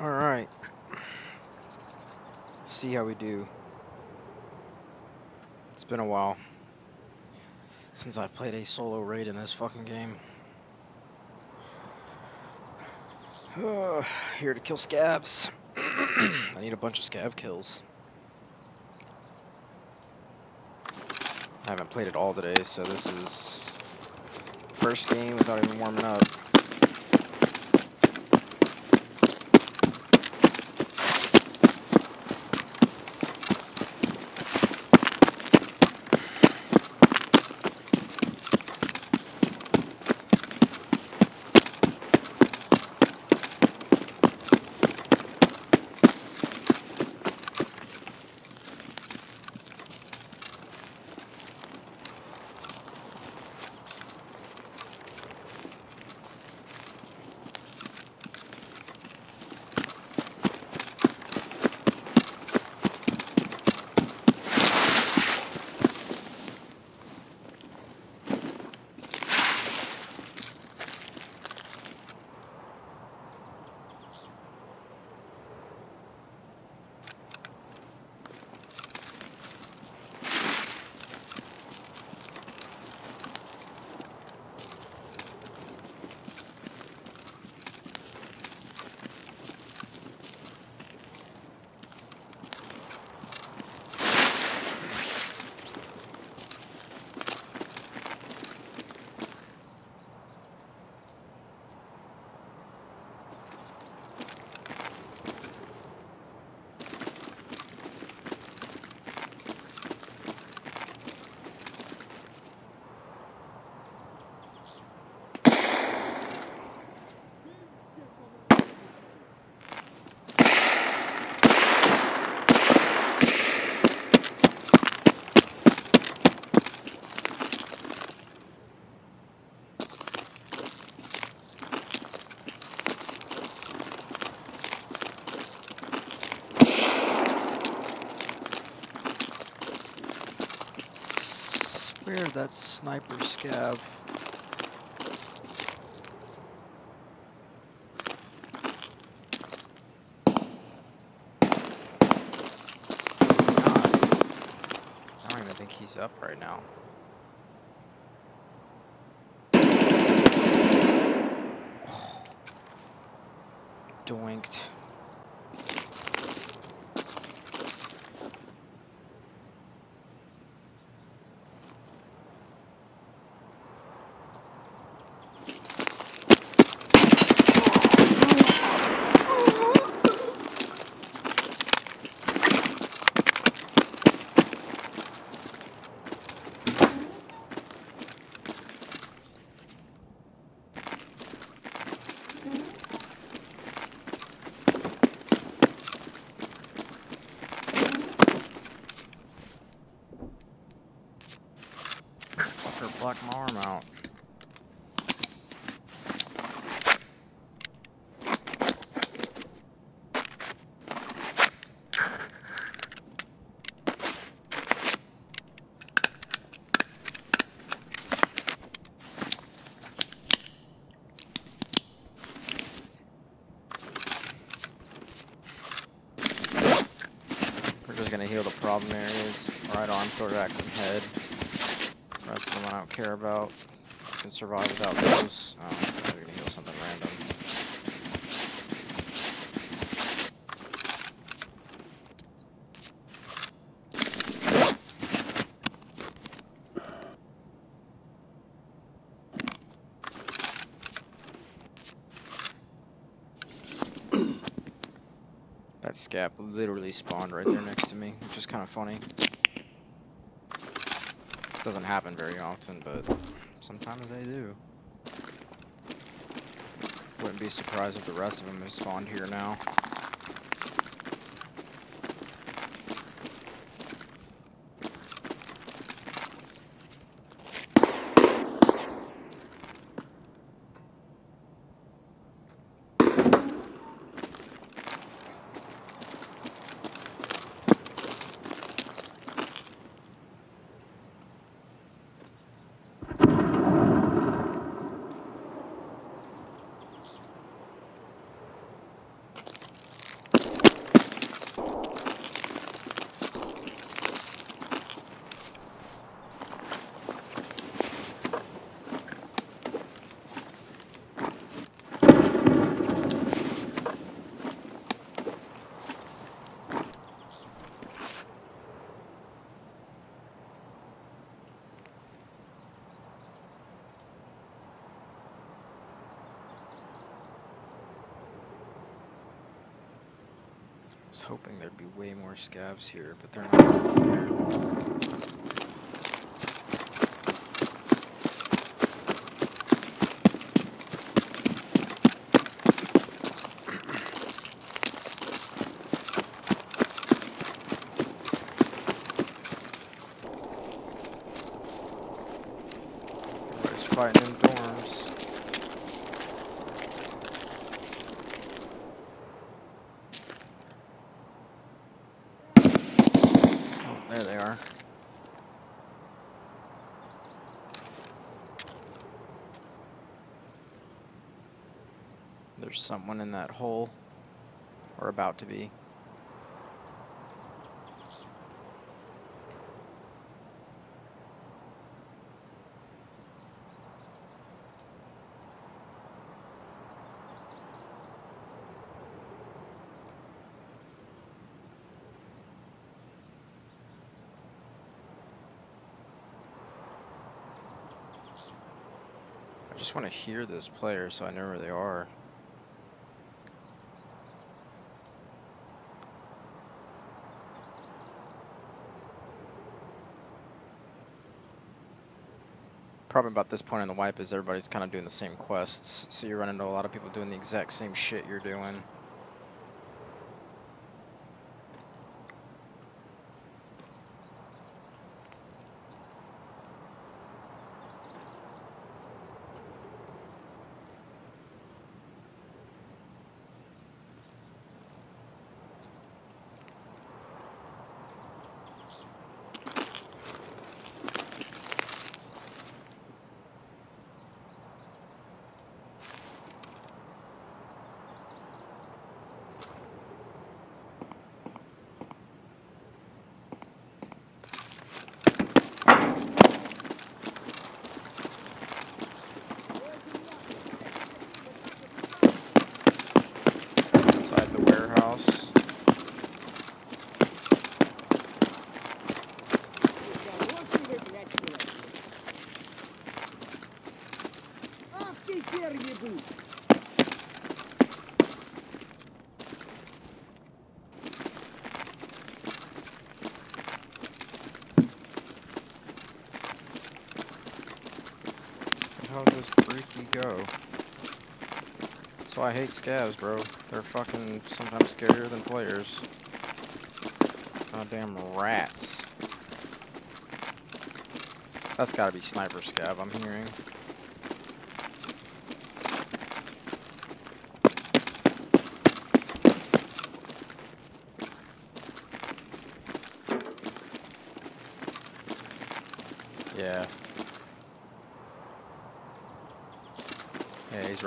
Alright. Let's see how we do. It's been a while since I've played a solo raid in this fucking game. Uh, here to kill scavs. I need a bunch of scav kills. I haven't played it all today, so this is first game without even warming up. That sniper scav. I don't even think he's up right now. Doinked. Fucker blocked my arm out. We're just gonna heal the problem areas. Right arm, thorax, and head. Rest of them I don't care about. Can survive without those. Oh, we're gonna heal something random. Scav literally spawned right there next to me, which is kind of funny. Doesn't happen very often, but sometimes they do. Wouldn't be surprised if the rest of them have spawned here now. Was hoping there'd be way more scavs here, but they're not. Here. Everybody's fighting in dorms. Oh, there they are. There's someone in that hole. Or about to be. I just want to hear those players so I know where they are. Problem about this point in the wipe is everybody's kind of doing the same quests, so you run into a lot of people doing the exact same shit you're doing. How does Freaky go? So I hate scavs, bro. They're fucking sometimes scarier than players. Goddamn rats. That's gotta be sniper scav, I'm hearing.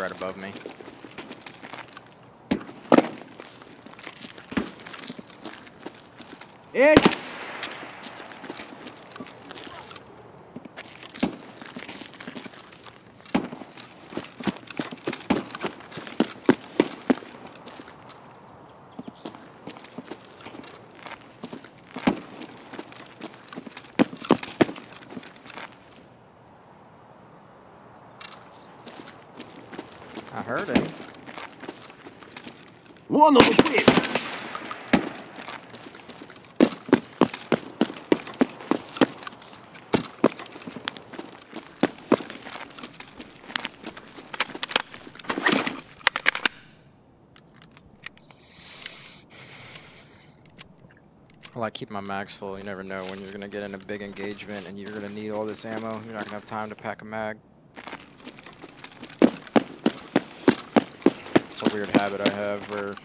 Right above me. Эй! I heard him. Well, I keep my mags full. You never know when you're going to get in a big engagement and you're going to need all this ammo. You're not going to have time to pack a mag. It's a weird habit I have where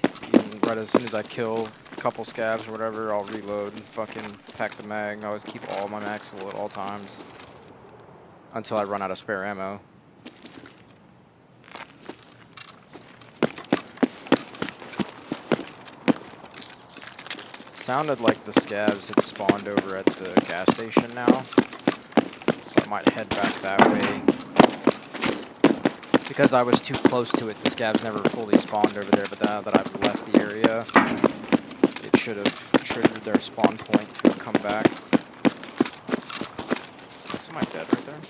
right as soon as I kill a couple scavs or whatever, I'll reload and fucking pack the mag. I always keep all my mags full at all times until I run out of spare ammo. Sounded like the scavs had spawned over at the gas station now. So I might head back that way. Because I was too close to it, the scavs never fully spawned over there, but now that I've left the area, it should have triggered their spawn point to come back. Is somebody dead right there?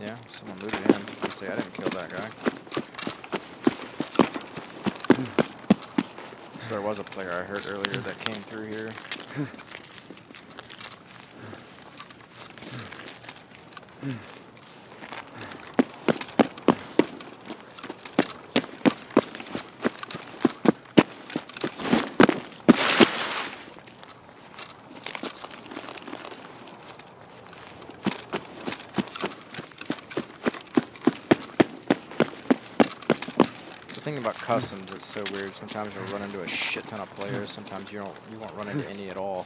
Yeah, someone looted him. I say I didn't kill that guy. There was a player I heard earlier that came through here. Thing about customs, it's so weird. Sometimes you'll run into a shit ton of players. Sometimes you don't. You won't run into any at all.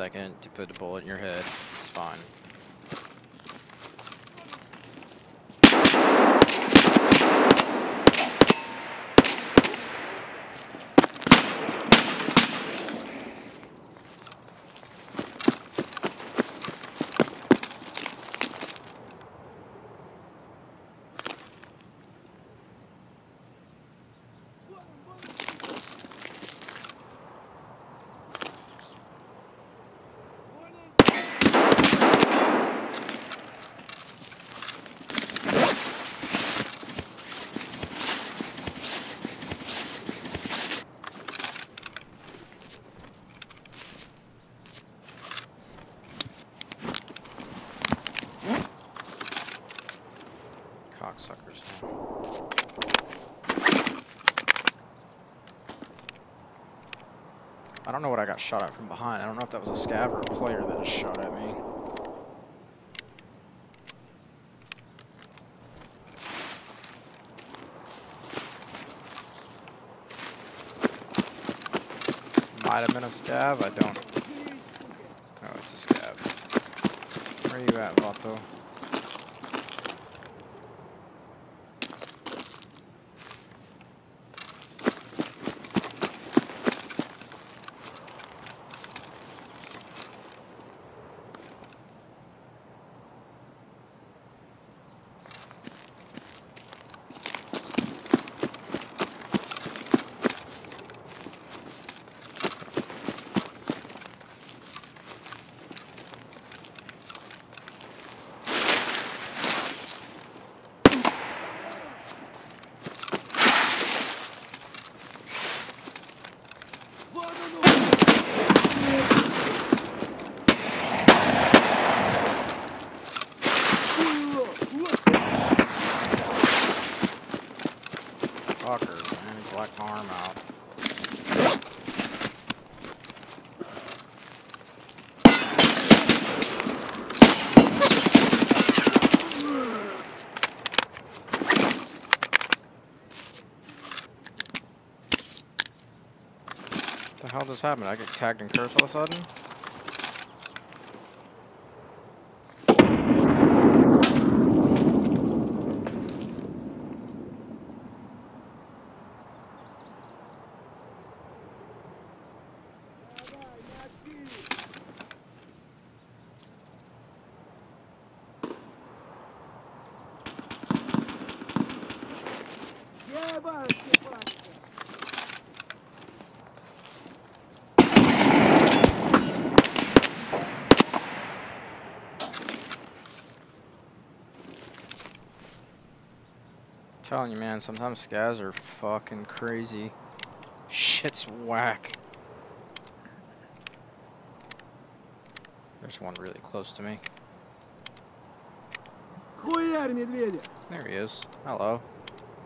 Second to put the bullet in your head. It's fine. I don't know what I got shot at from behind. I don't know if that was a scav or a player that just shot at me. Might have been a scav, I don't. Oh, it's a scav. Where you at, Vato? The hell just happened? I get tagged and cursed all of a sudden? telling you, man, sometimes scavs are fucking crazy. Shit's whack. There's one really close to me. Хуярь медведя! There he is. Hello.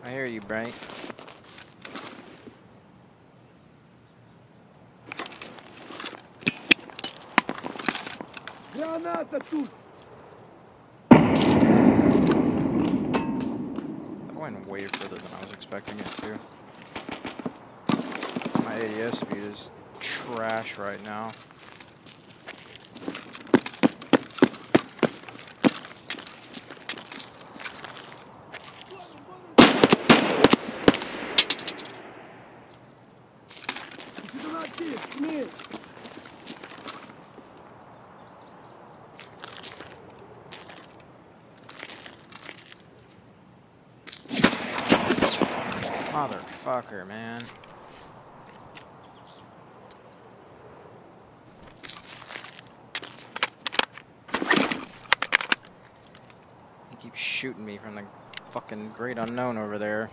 I hear you, Bright. Граната тут! Went way further than I was expecting it to. My ADS speed is trash right now. Motherfucker, man. He keeps shooting me from the fucking great unknown over there.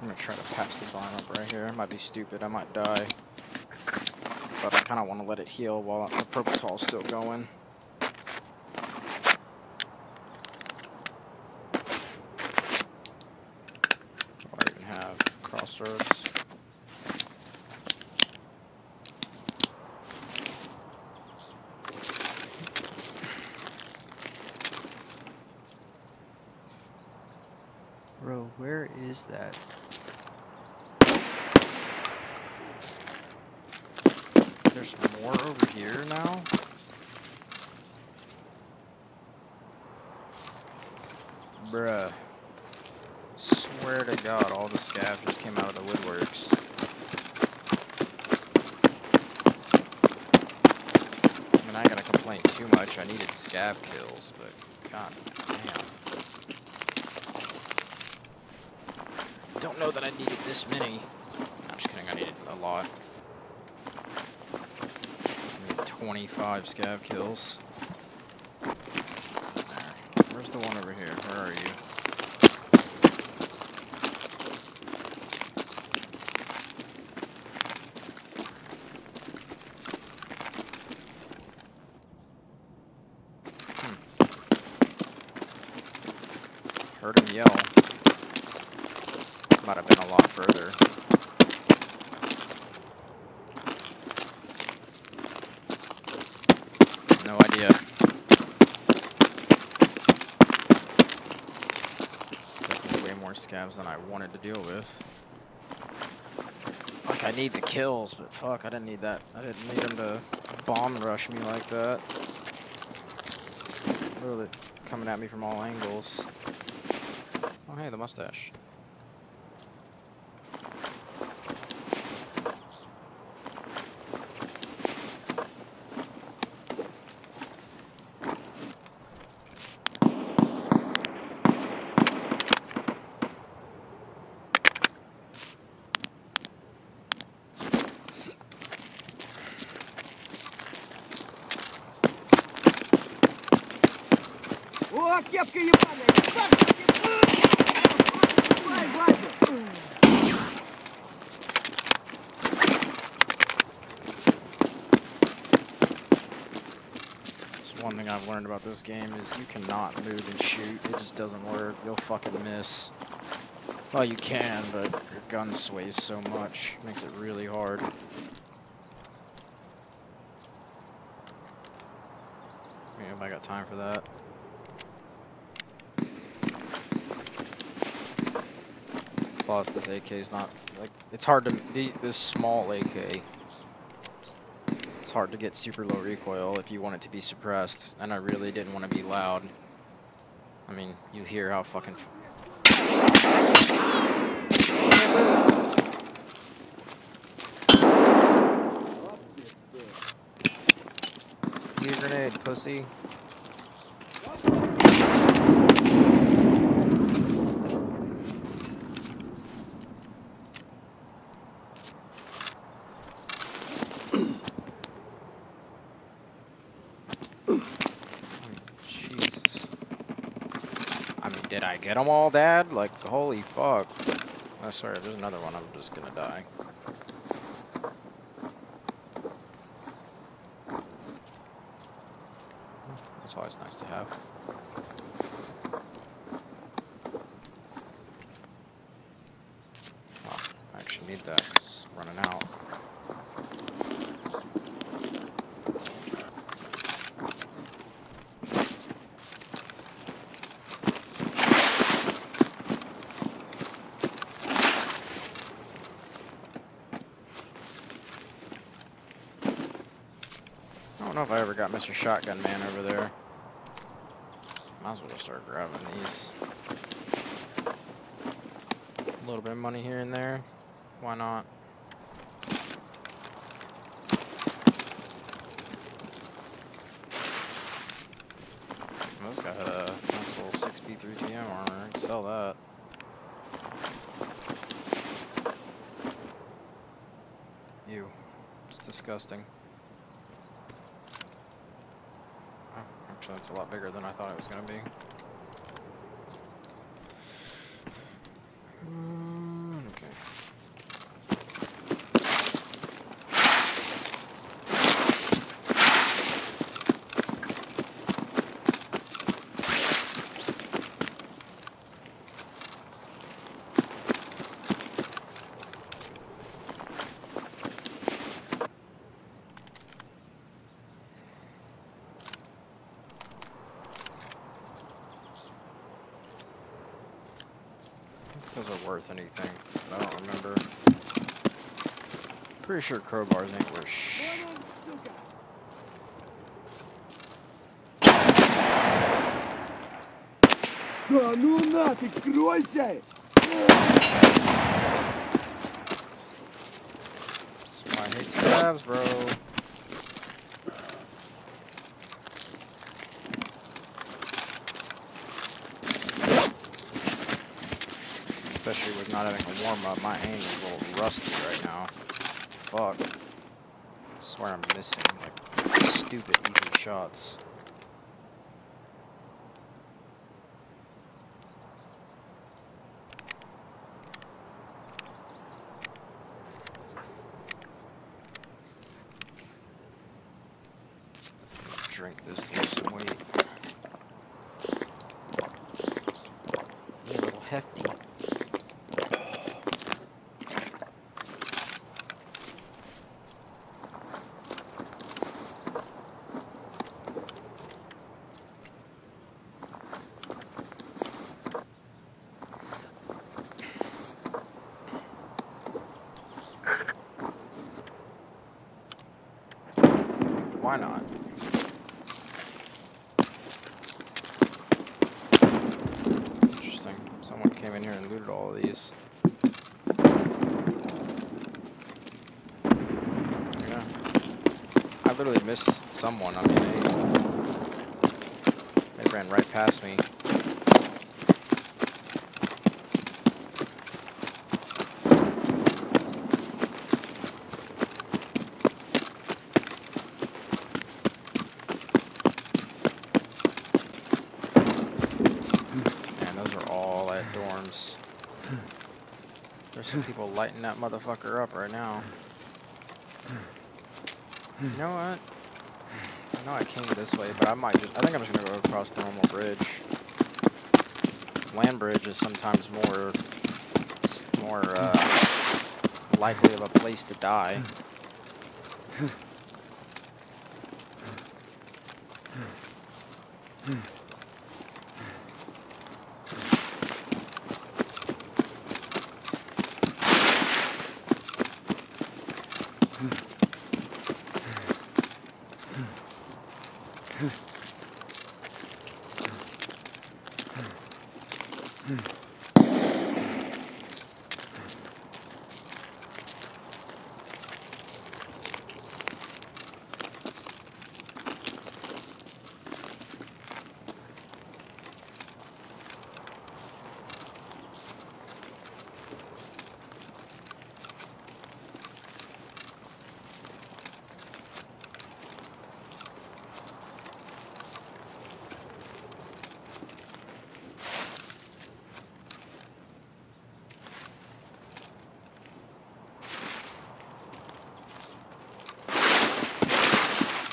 I'm gonna try to patch the barn up right here. Might be stupid, I might die. But I kinda wanna let it heal while the purple is still going. Do I even have crossroads? Bro, where is that? There's more over here now? Bruh. Swear to god, all the scavs just came out of the woodworks. I mean, I ain't gonna complain too much. I needed scav kills, but god damn. Don't know that I needed this many. I'm just kidding, I needed a lot. I need 25 scav kills. Where's the one over here? Where are you? Hmm. Heard him yell. Might have been a lot further. No idea. Definitely way more scavs than I wanted to deal with. Like I need the kills, but fuck, I didn't need that. I didn't need them to bomb rush me like that. Literally coming at me from all angles. Oh hey, the mustache. Learned about this game is you cannot move and shoot. It just doesn't work. You'll fucking miss. Well, you can, but your gun sways so much. Makes it really hard. I mean, if I got time for that. Plus, this AK is not like it's hard to the this small AK. Hard to get super low recoil if you want it to be suppressed, and I really didn't want to be loud. I mean, you hear how fucking. Use grenade, pussy. Jesus. I mean, did I get them all, Dad? Like, holy fuck. Oh, Swear, if there's another one, I'm just gonna die. That's always nice to have. Oh, I actually need that 'cause it's running out. I don't know if I ever got Mr. Shotgun Man over there. Might as well just start grabbing these. A little bit of money here and there. Why not? This had a nice little 6B3 TM armor. I'd sell that. Ew. It's disgusting. Oh, actually, it's a lot bigger than I thought it was going to be. Mm, okay. Those are worth anything. but I don't remember. Pretty sure crowbars ain't worth sh. Вон он, сука. Да ну нафиг, кройся! That's why I hate scabs, bro. Especially with not having a warm up, my aim is a little rusty right now. Fuck. I swear I'm missing like stupid easy shots. Drink this, lose some weight. You a little hefty. Why not? Interesting. Someone came in here and looted all of these. Yeah. I literally missed someone. I mean, they, they ran right past me. Man, those are all at dorms. Lighting that motherfucker up right now. You know what? I know I came this way, but I might just, I think I'm just gonna go across the normal bridge. Land bridge is sometimes more, more, uh, likely of a place to die.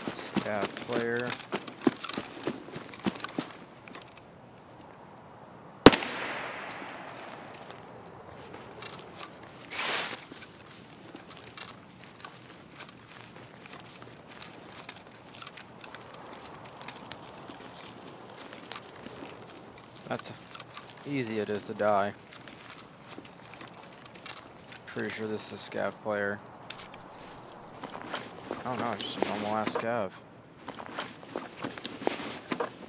Scav player. That's easy it is to die. Pretty sure this is a scav player. Oh no, it's just a normal ass scav.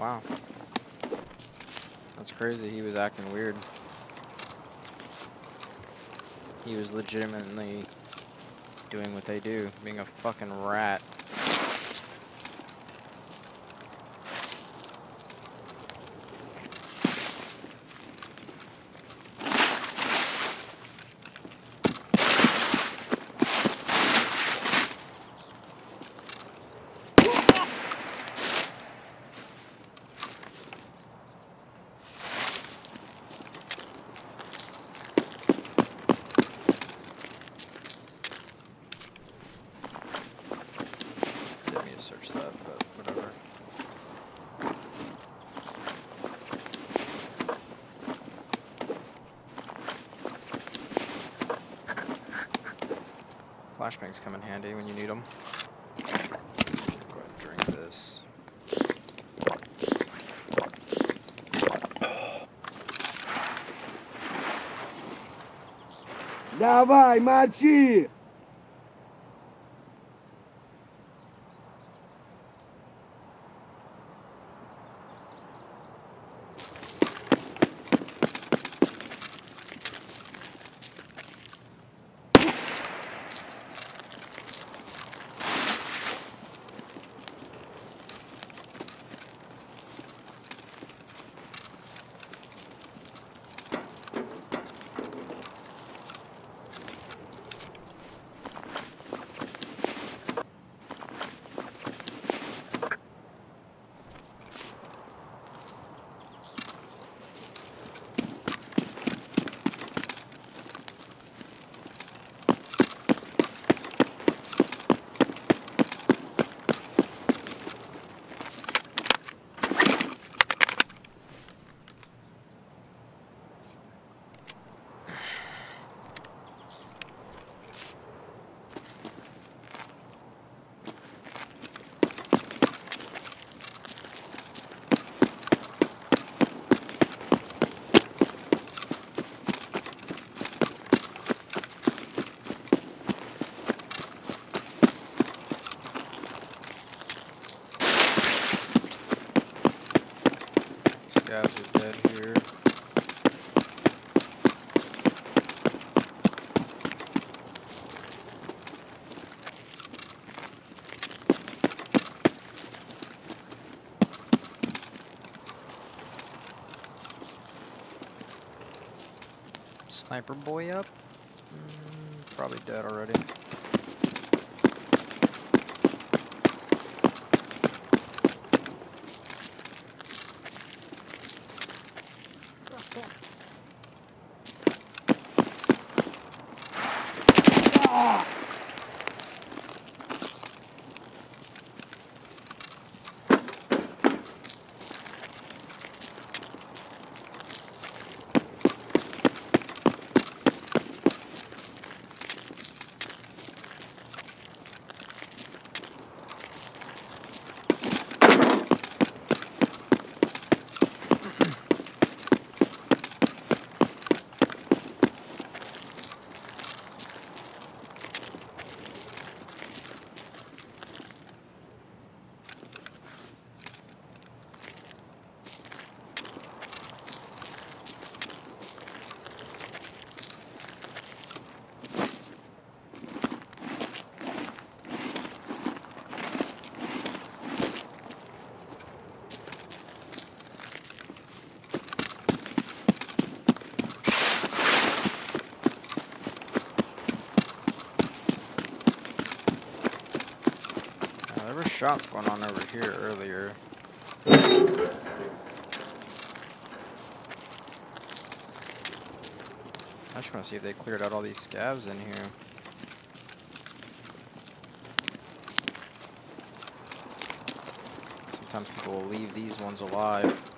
Wow. That's crazy. He was acting weird. He was legitimately doing what they do, being a fucking rat. Didn't mean to search that, but whatever Flashbangs come in handy when you need them. Go ahead and drink this. Давай, мочи! Sniper boy up? Mm, probably dead already. There were shots going on over here earlier. I just want to see if they cleared out all these scavs in here. Sometimes people will leave these ones alive.